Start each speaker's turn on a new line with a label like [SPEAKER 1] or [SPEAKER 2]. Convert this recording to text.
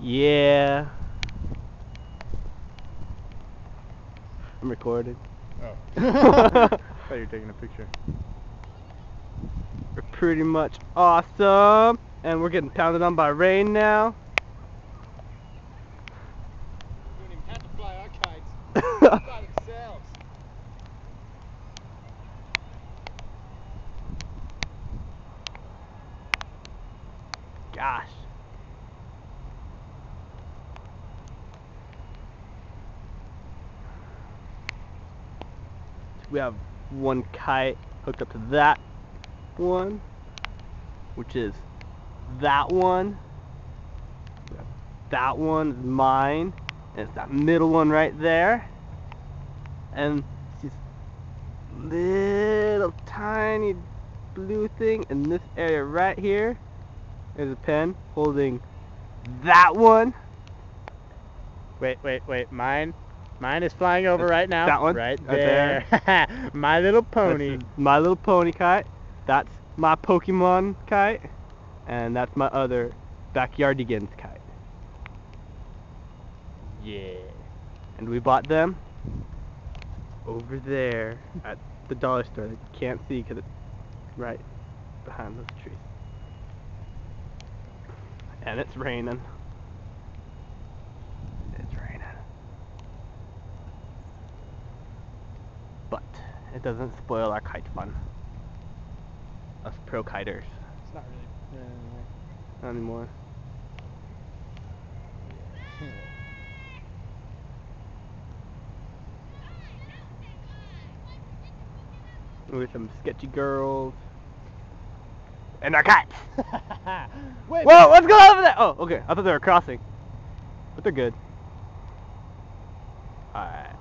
[SPEAKER 1] Yeah. I'm recording.
[SPEAKER 2] Oh. I thought you were taking a picture.
[SPEAKER 1] We're pretty much awesome. And we're getting pounded on by rain now.
[SPEAKER 2] We don't even have to fly our kites. by themselves.
[SPEAKER 1] Gosh. We have one kite hooked up to that one, which is that one. That one is mine, and it's that middle one right there. And this little tiny blue thing in this area right here is a pen holding that one.
[SPEAKER 2] Wait, wait, wait. Mine, mine is flying over
[SPEAKER 1] That's
[SPEAKER 2] right now.
[SPEAKER 1] that one?
[SPEAKER 2] Right
[SPEAKER 1] Right
[SPEAKER 2] there. My little pony.
[SPEAKER 1] My little pony kite. That's my Pokemon kite. And that's my other backyardigans kite.
[SPEAKER 2] Yeah.
[SPEAKER 1] And we bought them over there at the dollar store that you can't see because it's right behind those trees. And it's raining. It's raining. But it doesn't spoil our kite fun. Us pro kiters.
[SPEAKER 2] It's not really.
[SPEAKER 1] Not anymore. With some sketchy girls. And our cats!
[SPEAKER 2] Wait.
[SPEAKER 1] Whoa, what's going on over there? Oh, okay. I thought they were crossing. But they're good. Alright.